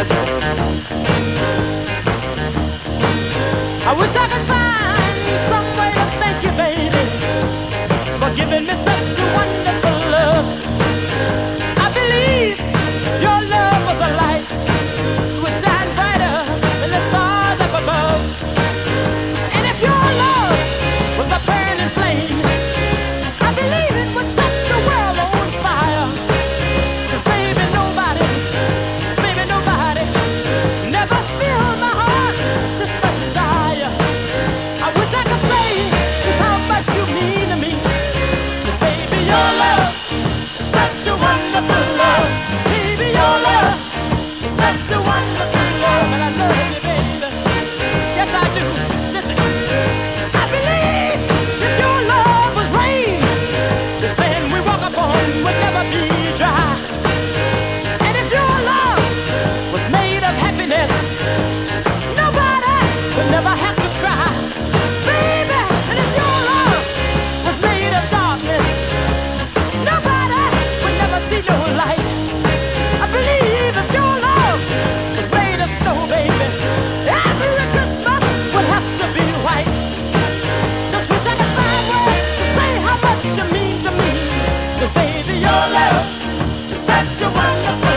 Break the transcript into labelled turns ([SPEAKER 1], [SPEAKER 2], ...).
[SPEAKER 1] I wish I could find some way to thank you, baby, for giving me. your love. That's your wonderful